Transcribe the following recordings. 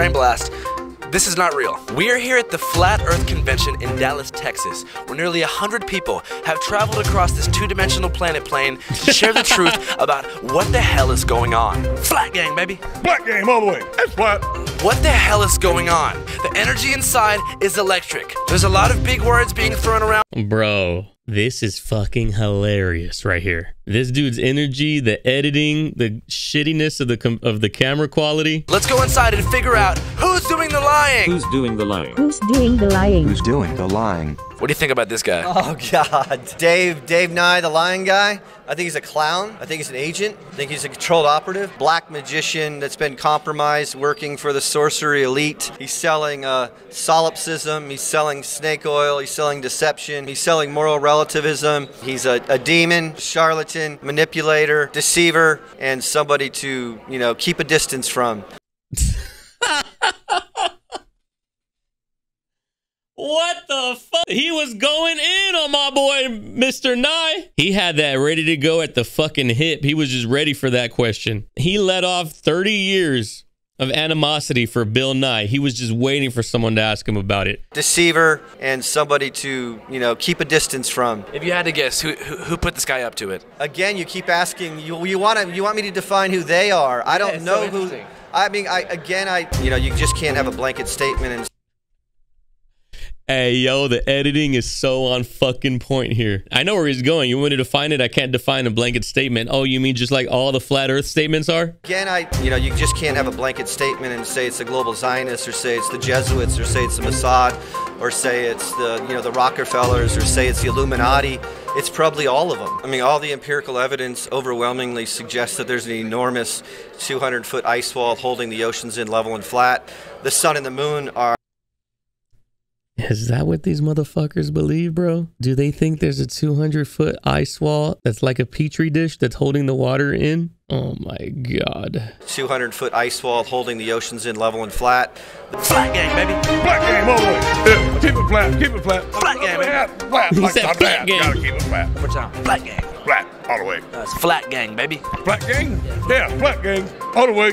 Brain blast. This is not real. We are here at the Flat Earth Convention in Dallas, Texas, where nearly 100 people have traveled across this two dimensional planet plane to share the truth about what the hell is going on. Flat gang, baby. Flat game all the way. It's flat. What the hell is going on? The energy inside is electric. There's a lot of big words being thrown around. Bro, this is fucking hilarious right here. This dude's energy, the editing, the shittiness of the com- of the camera quality. Let's go inside and figure out who's doing the lying. Who's doing the lying? Who's doing the lying? Who's doing the lying? What do you think about this guy? Oh God, Dave, Dave Nye, the lion guy. I think he's a clown. I think he's an agent. I think he's a controlled operative, black magician that's been compromised, working for the sorcery elite. He's selling uh, solipsism. He's selling snake oil. He's selling deception. He's selling moral relativism. He's a, a demon, charlatan, manipulator, deceiver, and somebody to you know keep a distance from. What the fuck? He was going in on my boy, Mr. Nye. He had that ready to go at the fucking hip. He was just ready for that question. He let off 30 years of animosity for Bill Nye. He was just waiting for someone to ask him about it. Deceiver and somebody to you know keep a distance from. If you had to guess, who, who, who put this guy up to it? Again, you keep asking. You, you want to you want me to define who they are? I don't it's know so who. I mean, I again, I you know, you just can't have a blanket statement and Hey, yo, the editing is so on fucking point here. I know where he's going. You want to define it? I can't define a blanket statement. Oh, you mean just like all the flat earth statements are? again, I you know, you just can't have a blanket statement and say it's the global Zionists or say it's the Jesuits or say it's the Mossad or say it's the you know the Rockefellers or say it's the Illuminati. It's probably all of them. I mean, all the empirical evidence overwhelmingly suggests that there's an enormous 200 foot ice wall holding the oceans in level and flat. The sun and the moon are Is that what these motherfuckers believe, bro? Do they think there's a 200 foot ice wall that's like a petri dish that's holding the water in? Oh my god. 200 foot ice wall holding the oceans in level and flat. Flat gang, baby. Black game all the way. Yeah, keep it flat. Keep it flat. Flat game, baby. Flat. Flat. He Like said the flat game. Gotta keep it flat. One more time. Flat gang. Flat all the way. Uh, that's flat gang, baby. Flat gang? Yeah, flat gang all the way.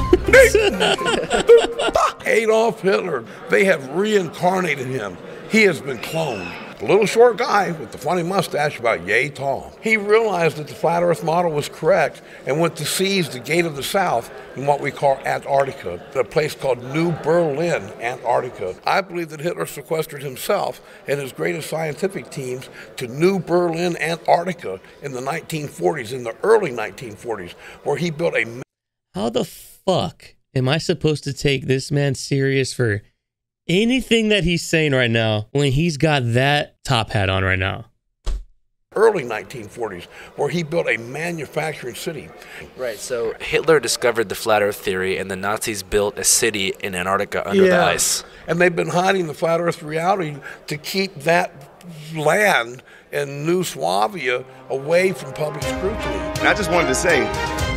Adolf Hitler, they have reincarnated him. He has been cloned. The little short guy with the funny mustache about yay tall. He realized that the flat earth model was correct and went to seize the gate of the south in what we call Antarctica, a place called New Berlin, Antarctica. I believe that Hitler sequestered himself and his greatest scientific teams to New Berlin, Antarctica in the 1940s, in the early 1940s, where he built a How the fuck am I supposed to take this man serious for anything that he's saying right now when he's got that top hat on right now? early 1940s, where he built a manufacturing city. Right, so Hitler discovered the flat earth theory, and the Nazis built a city in Antarctica under the ice. And they've been hiding the flat earth reality to keep that land in New Swabia away from public scrutiny. And I just wanted to say,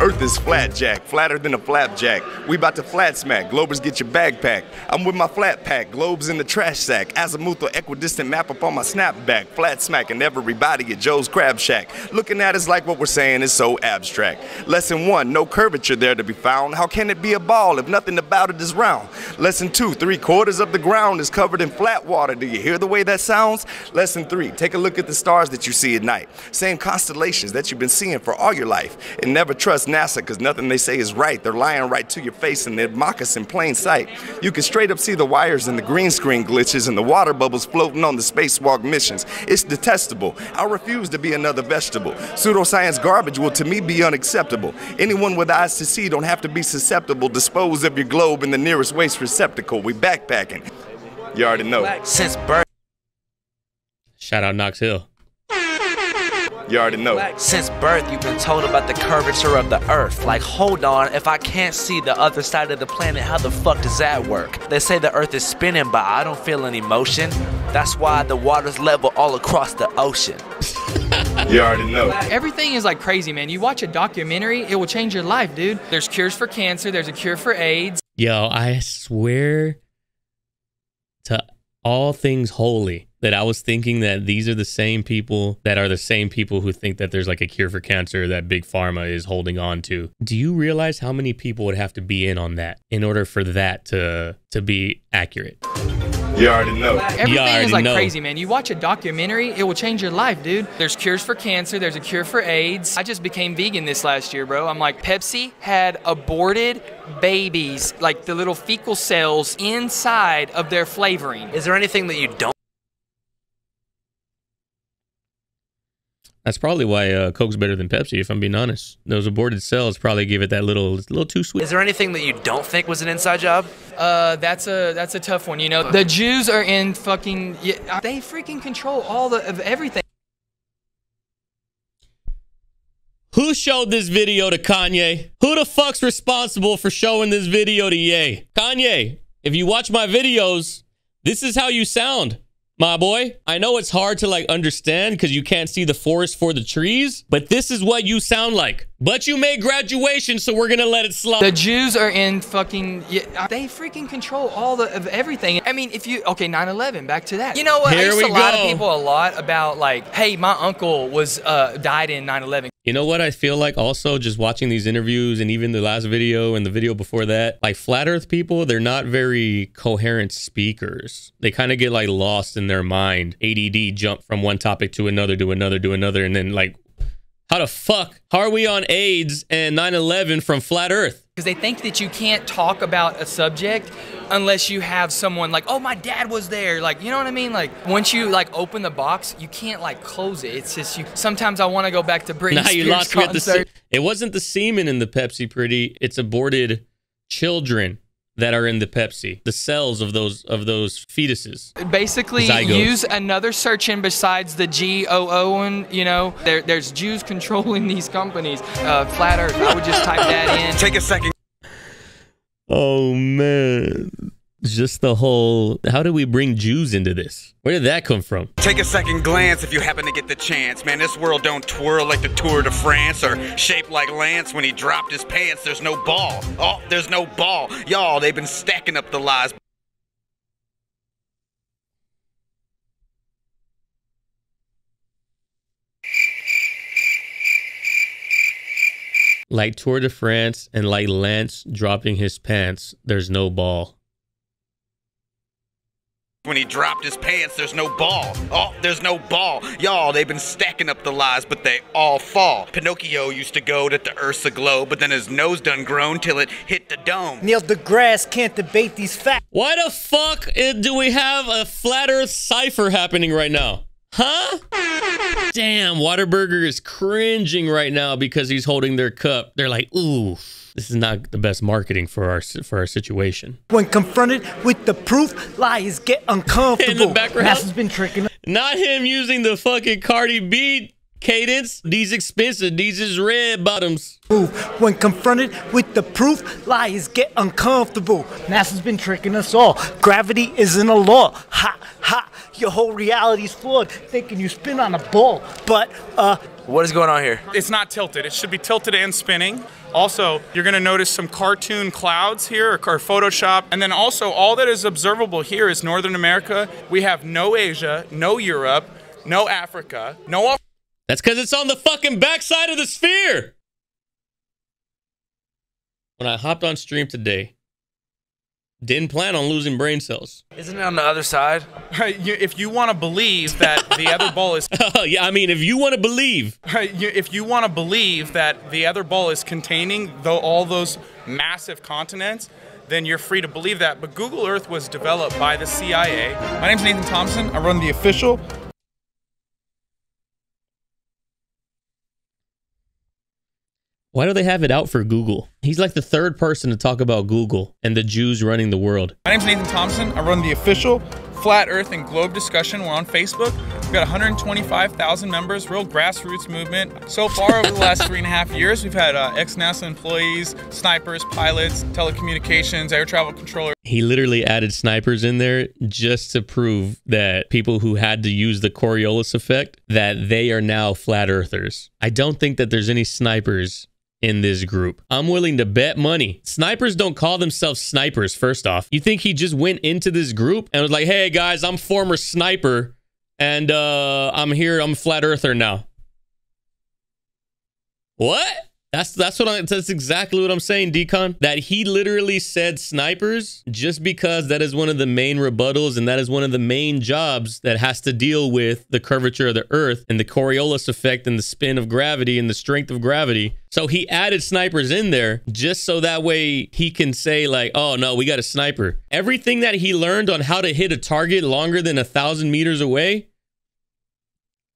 Earth is flat, Jack, flatter than a flapjack. We about to flat smack. Globers get your backpack. I'm with my flat pack. Globes in the trash sack. Azimuthal equidistant map up on my snapback. Flat smacking everybody at Joe's Crab Shack. Looking at us like what we're saying is so abstract. Lesson one, no curvature there to be found. How can it be a ball if nothing about it is round? Lesson two, three quarters of the ground is covered in flat water. Do you hear the way that sounds? Lesson three, take a look at the stars that you see at night. Same constellations that you've been seeing for all your life. And never trust NASA because nothing they say is right. They're lying right to your face and they mock us in plain sight. You can straight up see the wires and the green screen glitches and the water bubbles floating on the spacewalk missions. It's detestable. I refuse to be another vegetable. Pseudoscience garbage will to me be unacceptable. Anyone with eyes to see don't have to be susceptible. Dispose of your globe in the nearest waste receptacle. We backpacking. You already know. Since birth, Shout out Knox Hill. You already know. since birth, you've been told about the curvature of the Earth. Like, hold on, if I can't see the other side of the planet, how the fuck does that work? They say the Earth is spinning, but I don't feel any motion. That's why the water's level all across the ocean. You already know. Everything is like crazy, man. You watch a documentary, it will change your life, dude. There's cures for cancer, there's a cure for AIDS. Yo, I swear to all things holy. That I was thinking that these are the same people that are the same people who think that there's like a cure for cancer that Big Pharma is holding on to. Do you realize how many people would have to be in on that in order for that to to be accurate? You already know. Everything already is like know. crazy, man. You watch a documentary, it will change your life, dude. There's cures for cancer, there's a cure for AIDS. I just became vegan this last year, bro. I'm like, Pepsi had aborted babies, like the little fecal cells inside of their flavoring. Is there anything that you don't That's probably why uh, Coke's better than Pepsi, if I'm being honest. Those aborted cells probably give it that little, little too sweet. Is there anything that you don't think was an inside job? Uh, that's a that's a tough one. You know, the Jews are in fucking. They freaking control all the of everything. Who showed this video to Kanye? Who the fuck's responsible for showing this video to Ye? Kanye, if you watch my videos, this is how you sound. My boy, I know it's hard to like understand because you can't see the forest for the trees, but this is what you sound like. But you made graduation, so we're gonna let it slide. The Jews are in fucking. Yeah, they freaking control all the of everything. I mean, if you okay, 9/11. Back to that. You know what? Here I used we to lie to go. people a lot about like, hey, my uncle was uh, died in 9/11. You know what I feel like also just watching these interviews and even the last video and the video before that, like flat earth people, they're not very coherent speakers. They kind of get like lost in their mind. ADD jump from one topic to another to another to another and then like how the fuck how are we on AIDS and 9/11 from flat earth? Because they think that you can't talk about a subject unless you have someone like, oh, my dad was there. Like, you know what I mean? Like, once you like open the box, you can't like close it. It's just you. Sometimes I want to go back to Britney Now Spears you lost me at the It wasn't the semen in the Pepsi pretty, it's aborted children that are in the Pepsi. The cells of those of those fetuses. Basically, Zygotes. use another search in besides the G O O one. You know, there, there's Jews controlling these companies. Uh, Flat Earth. I would just type that in. Take a second. Oh man. Just the whole how do we bring Jews into this? Where did that come from? Take a second glance if you happen to get the chance. Man, this world don't twirl like the Tour de France or shaped like Lance when he dropped his pants. There's no ball. Oh, there's no ball. Y'all, they've been stacking up the lies. Like Tour de France and like Lance dropping his pants, there's no ball. When he dropped his pants, there's no ball. Oh, there's no ball. Y'all, they've been stacking up the lies, but they all fall. Pinocchio used to go to the earth's aglow, but then his nose done grown till it hit the dome. Neil deGrasse can't debate these facts. Why the fuck uh, do we have a flat earth cipher happening right now? Huh? Damn, Whataburger is cringing right now because he's holding their cup. They're like, ooh, this is not the best marketing for our for our situation. When confronted with the proof, liars get uncomfortable. background? NASA's been tricking. Not him using the fucking Cardi B cadence. These expensive. These is red bottoms. When confronted with the proof, liars get uncomfortable. NASA's been tricking us all. Gravity isn't a law. Ha ha. Your whole reality's flawed, thinking you spin on a ball. But uh, What is going on here? It's not tilted. It should be tilted and spinning. Also, you're going to notice some cartoon clouds here, or, or Photoshop. And then also, all that is observable here is Northern America. We have no Asia, no Europe, no Africa, no That's because it's on the fucking backside of the sphere. When I hopped on stream today, didn't plan on losing brain cells. Isn't it on the other side? If you want to believe that the other ball is yeah, I mean, if you want to believe, if you want to believe that the other ball is containing though all those massive continents, then you're free to believe that. But Google Earth was developed by the CIA. My name's Nathan Thompson. I run the official why do they have it out for Google? He's like the third person to talk about Google and the Jews running the world. My name's Nathan Thompson. I run the official Flat Earth and Globe discussion. We're on Facebook. We've got 125,000 members, real grassroots movement. So far, over the last three and a half years, we've had uh, ex NASA employees, snipers, pilots, telecommunications, air travel controllers. He literally added snipers in there just to prove that people who had to use the Coriolis effect that they are now flat earthers. I don't think that there's any snipers in this group. I'm willing to bet money. Snipers don't call themselves snipers first off. You think he just went into this group and was like, "Hey guys, I'm former sniper. and uh, I'm here. I'm flat earther now. What? That's that's what I that's exactly what I'm saying, Decon. That he literally said snipers just because that is one of the main rebuttals and that is one of the main jobs that has to deal with the curvature of the earth and the Coriolis effect and the spin of gravity and the strength of gravity. So he added snipers in there just so that way he can say like, oh no, we got a sniper. Everything that he learned on how to hit a target longer than a thousand meters away,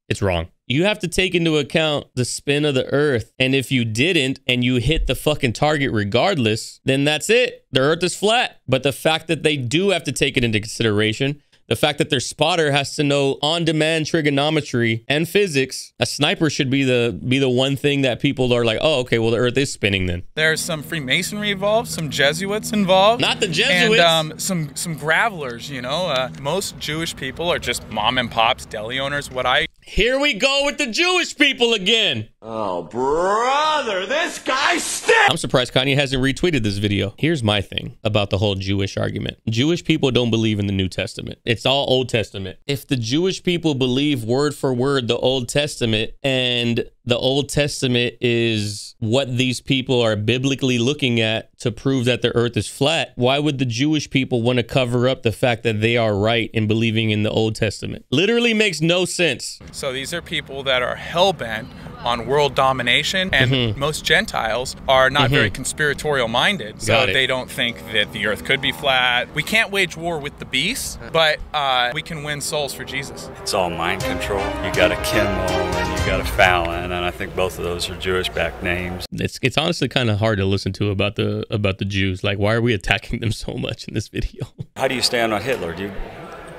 it's wrong. You have to take into account the spin of the earth. And if you didn't and you hit the fucking target regardless, then that's it. The earth is flat. But the fact that they do have to take it into consideration the fact that their spotter has to know on-demand trigonometry and physics, a sniper should be the be the one thing that people are like, oh, okay, well the Earth is spinning then. There's some Freemasonry involved, some Jesuits involved, not the Jesuits, and um, some some gravelers. You know, uh, most Jewish people are just mom and pops, deli owners. What I here we go with the Jewish people again. Oh, brother, this guy stinks. I'm surprised Kanye hasn't retweeted this video. Here's my thing about the whole Jewish argument. Jewish people don't believe in the New Testament. It's all Old Testament. If the Jewish people believe word for word the Old Testament and the Old Testament is what these people are biblically looking at to prove that the earth is flat, why would the Jewish people want to cover up the fact that they are right in believing in the Old Testament? Literally makes no sense. So these are people that are hell bent on world domination, and mm-hmm. most Gentiles are not mm-hmm. very conspiratorial minded, so they don't think that the earth could be flat. We can't wage war with the beast, but uh, we can win souls for Jesus. It's all mind control. You got a Kimmel and you got a Fallon, and I think both of those are Jewish back names. It's it's honestly kind of hard to listen to about the about the Jews. Like, why are we attacking them so much in this video? How do you stand on Hitler? Do you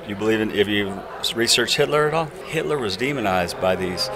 you believe in, if you research Hitler at all? Hitler was demonized by these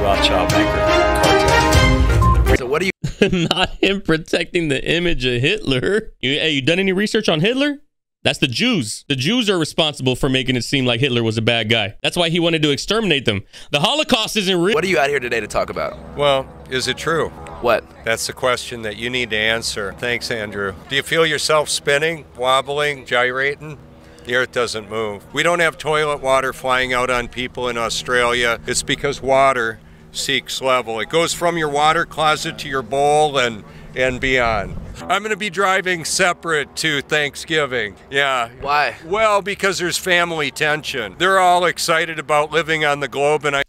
Rothschild banker cartels. So what do you? Not him protecting the image of Hitler. You, hey, you done any research on Hitler? That's the Jews. The Jews are responsible for making it seem like Hitler was a bad guy. That's why he wanted to exterminate them. The Holocaust isn't real. What are you out here today to talk about? Well, is it true? What? That's the question that you need to answer. Thanks, Andrew. Do you feel yourself spinning, wobbling, gyrating? The earth doesn't move. We don't have toilet water flying out on people in Australia. It's because water seeks level. It goes from your water closet to your bowl and and beyond. I'm going to be driving separate to Thanksgiving. Yeah. Why? Well, because there's family tension. They're all excited about living on the globe and I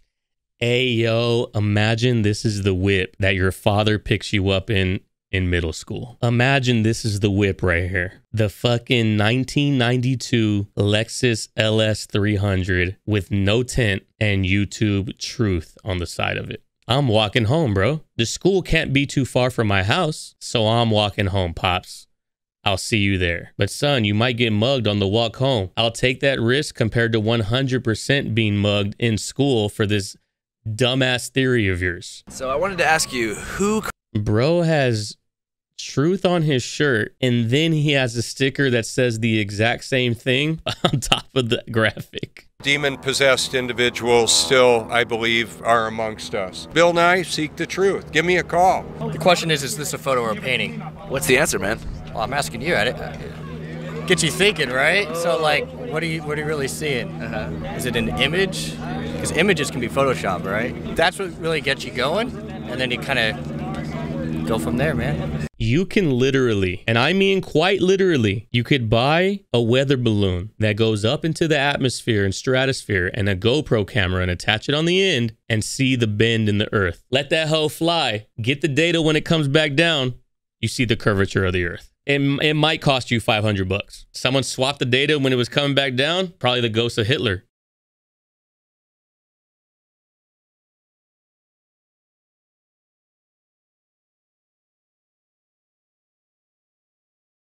Hey yo, imagine this is the whip that your father picks you up in in middle school. Imagine this is the whip right here. The fucking 1992 Lexus LS 300 with no tint and YouTube truth on the side of it. I'm walking home, bro. The school can't be too far from my house, so I'm walking home, pops. I'll see you there. But son, you might get mugged on the walk home. I'll take that risk compared to 100% being mugged in school for this dumbass theory of yours. So I wanted to ask you, who Bro has truth on his shirt and then he has a sticker that says the exact same thing on top of the graphic. Demon possessed individuals still i believe are amongst us. Bill nye seek the truth. Give me a call. The question is is this a photo or a painting? What's the answer man? Well i'm asking you at it get you thinking right? So like what are you what are you really seeing? Uh-huh. is it an image? Because images can be photoshopped right? That's what really gets you going and then you kind of go from there man you can literally, and I mean quite literally, you could buy a weather balloon that goes up into the atmosphere and stratosphere and a GoPro camera and attach it on the end and see the bend in the earth. Let that hoe fly. Get the data when it comes back down. You see the curvature of the earth. It, it might cost you 500 bucks. Someone swapped the data when it was coming back down. Probably the ghost of Hitler.